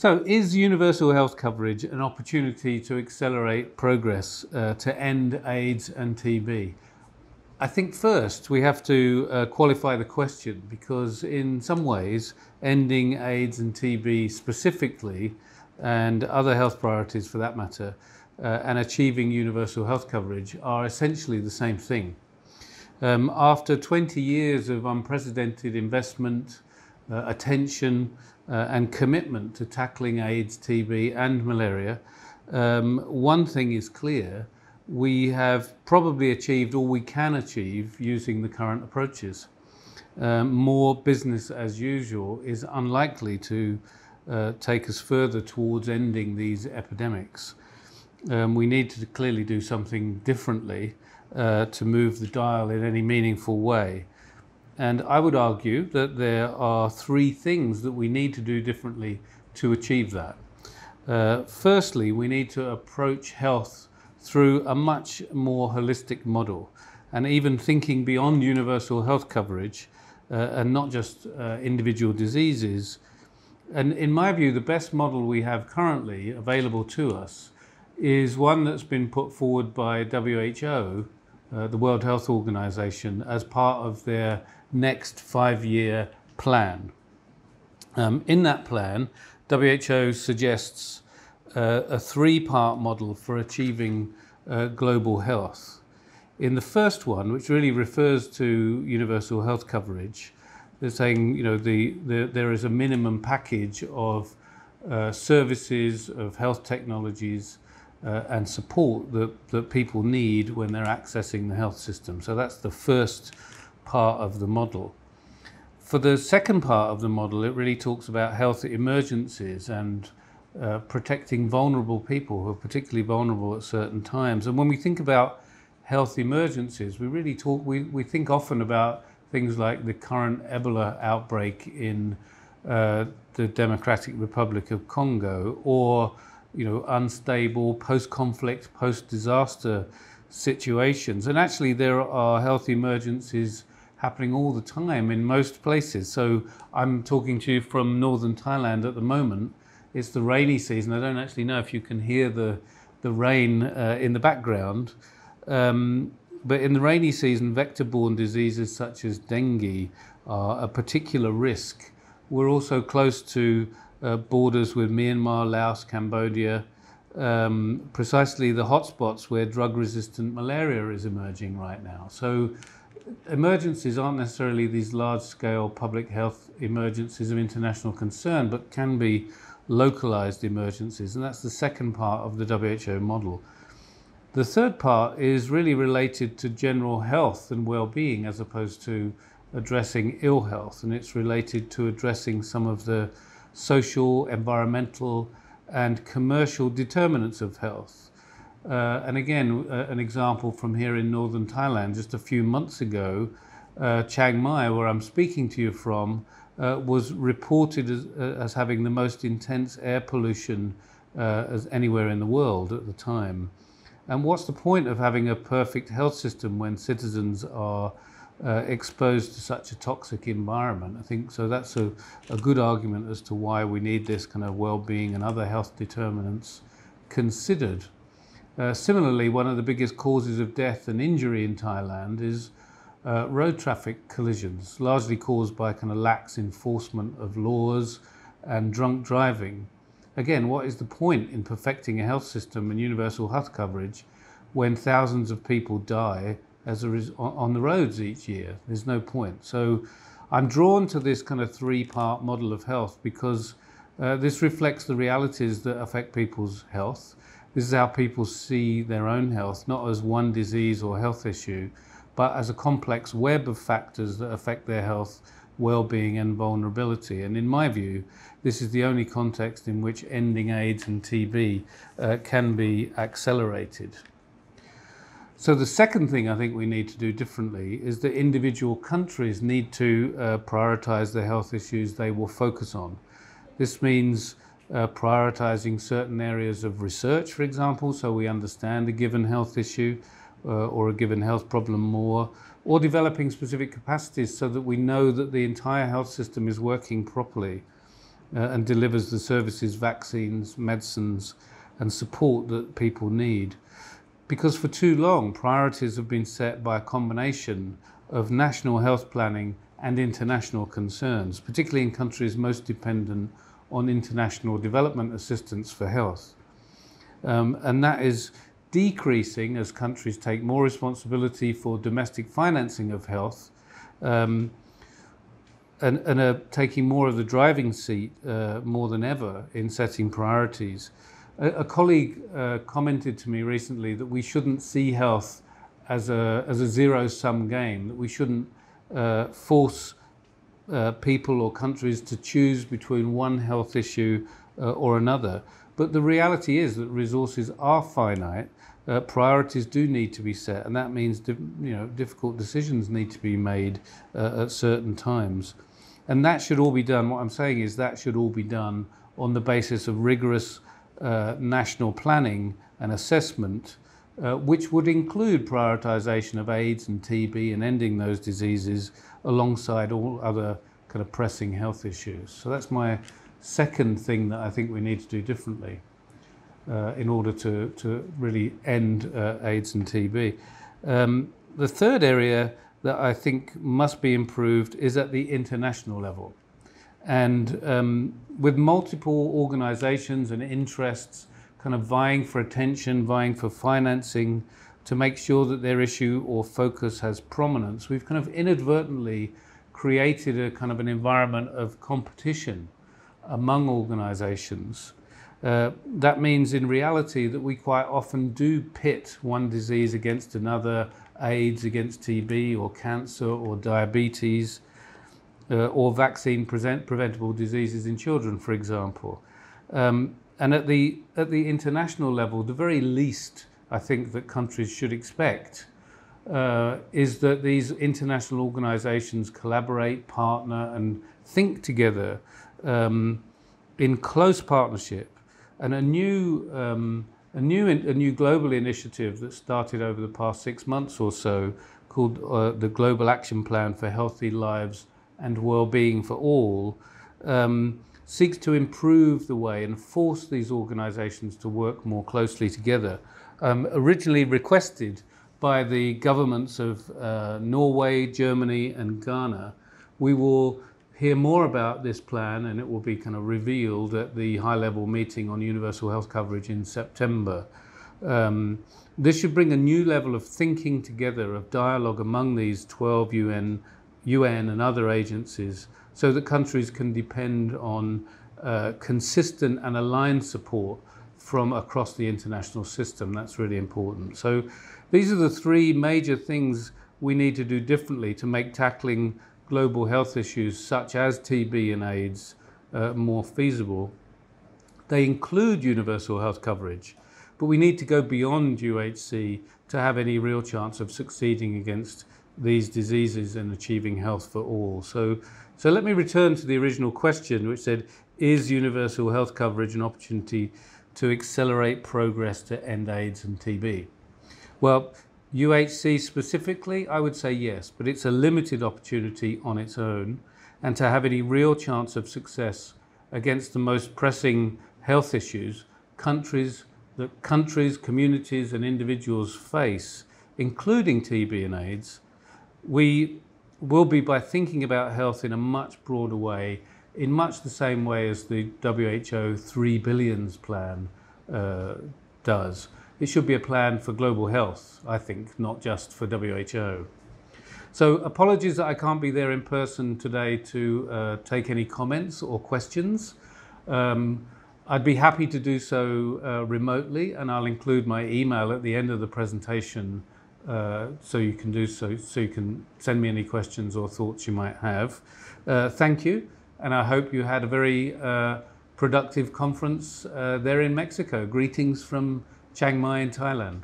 So, is universal health coverage an opportunity to accelerate progress uh, to end AIDS and TB? I think first we have to uh, qualify the question because, in some ways, ending AIDS and TB specifically, and other health priorities for that matter, uh, and achieving universal health coverage are essentially the same thing. Um, after 20 years of unprecedented investment, uh, attention, uh, and commitment to tackling AIDS, TB, and malaria, um, one thing is clear we have probably achieved all we can achieve using the current approaches. Um, more business as usual is unlikely to uh, take us further towards ending these epidemics. Um, we need to clearly do something differently uh, to move the dial in any meaningful way. And I would argue that there are three things that we need to do differently to achieve that. Uh, firstly, we need to approach health through a much more holistic model and even thinking beyond universal health coverage uh, and not just uh, individual diseases. And in my view, the best model we have currently available to us is one that's been put forward by WHO, uh, the World Health Organization, as part of their next five year plan. Um, in that plan, WHO suggests uh, a three part model for achieving uh, global health. In the first one, which really refers to universal health coverage, they're saying you know the, the there is a minimum package of uh, services of health technologies uh, and support that, that people need when they're accessing the health system. So that's the first part of the model. For the second part of the model, it really talks about health emergencies and uh, protecting vulnerable people who are particularly vulnerable at certain times. And when we think about health emergencies, we really talk, we, we think often about things like the current Ebola outbreak in uh, the Democratic Republic of Congo or you know, unstable post-conflict, post-disaster situations. And actually there are health emergencies happening all the time in most places. So I'm talking to you from northern Thailand at the moment. It's the rainy season. I don't actually know if you can hear the the rain uh, in the background. Um, but in the rainy season, vector-borne diseases such as dengue are a particular risk. We're also close to uh, borders with Myanmar, Laos, Cambodia, um, precisely the hotspots where drug-resistant malaria is emerging right now. So emergencies aren't necessarily these large scale public health emergencies of international concern, but can be localized emergencies. And that's the second part of the WHO model. The third part is really related to general health and well being as opposed to addressing ill health. And it's related to addressing some of the social, environmental, and commercial determinants of health. Uh, and again, uh, an example from here in northern Thailand, just a few months ago, uh, Chiang Mai, where I'm speaking to you from, uh, was reported as, uh, as, having the most intense air pollution uh, as anywhere in the world at the time. And what's the point of having a perfect health system when citizens are exposed to such a toxic environment? I think so. That's a, a good argument as to why we need this kind of well-being and other health determinants considered. Uh, similarly, one of the biggest causes of death and injury in Thailand is uh, road traffic collisions, largely caused by kind of lax enforcement of laws and drunk driving. Again, what is the point in perfecting a health system and universal health coverage when thousands of people die as a on the roads each year? There's no point. So I'm drawn to this kind of three part model of health because uh, this reflects the realities that affect people's health this is how people see their own health, not as one disease or health issue, but as a complex web of factors that affect their health, well-being and vulnerability. And in my view, this is the only context in which ending AIDS and TB uh, can be accelerated. So the second thing I think we need to do differently is that individual countries need to uh, prioritize the health issues they will focus on. This means uh, prioritizing certain areas of research, for example, so we understand a given health issue uh, or a given health problem more, or developing specific capacities so that we know that the entire health system is working properly. uh, and delivers the services, vaccines, medicines, and support that people need. Because for too long, priorities have been set by a combination of national health planning and international concerns, particularly in countries most dependent on international development assistance for health. Um, and that is decreasing as countries take more responsibility for domestic financing of health um, and, and, are taking more of the driving seat uh, more than ever in setting priorities. A, a colleague uh, commented to me recently that we shouldn't see health as a, as a zero sum game, that we shouldn't uh, force uh, people or countries to choose between one health issue uh, or another. But the reality is that resources are finite. Uh, priorities do need to be set, and that means you know difficult decisions need to be made uh, at certain times, and that should all be done. What I'm saying is that should all be done on the basis of rigorous uh, national planning and assessment, uh, which would include prioritisation of AIDS and TB and ending those diseases alongside all other kind of pressing health issues. So that's my second thing that I think we need to do differently uh, in order to, to really end uh, AIDS and TB. Um, the third area that I think must be improved is at the international level. And um, with multiple organizations and interests kind of vying for attention, vying for financing to make sure that their issue or focus has prominence, we've kind of inadvertently created a kind of an environment of competition among organizations. Uh, that means in reality that we quite often do pit one disease against another, AIDS against TB or cancer or diabetes uh, or vaccine present preventable diseases in children, for example. Um, and at the, at the international level, the very least I think that countries should expect uh, is that these international organizations collaborate, partner, and think together um, in close partnership. And a new, um, a, new, a new global initiative that started over the past six months or so called uh, the Global Action Plan for Healthy Lives and Well-Being for All um, seeks to improve the way and force these organizations to work more closely together. Um, originally requested by the governments of uh, Norway, Germany, and Ghana. We will hear more about this plan and it will be kind of revealed at the high level meeting on universal health coverage in September. Um, this should bring a new level of thinking together, of dialogue among these 12 UN, UN and other agencies so that countries can depend on uh, consistent and aligned support from across the international system. That's really important. So these are the three major things we need to do differently to make tackling global health issues such as TB and AIDS uh, more feasible. They include universal health coverage, but we need to go beyond UHC to have any real chance of succeeding against these diseases and achieving health for all. So, so let me return to the original question, which said, is universal health coverage an opportunity to accelerate progress to end AIDS and TB? Well, UHC specifically, I would say yes, but it's a limited opportunity on its own. And to have any real chance of success against the most pressing health issues countries that countries, communities, and individuals face, including TB and AIDS, we will be by thinking about health in a much broader way, in much the same way as the WHO 3 billions plan uh, does. It should be a plan for global health, I think, not just for WHO. So apologies that I can't be there in person today to uh, take any comments or questions. Um, I'd be happy to do so uh, remotely and I'll include my email at the end of the presentation uh, so you can do so, so you can send me any questions or thoughts you might have. Uh, thank you and I hope you had a very uh, productive conference uh, there in Mexico. Greetings from Chiang Mai in Thailand.